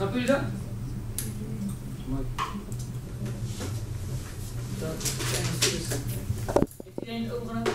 Snap jullie dat? Dat is. Heeft iedereen het overgenomen?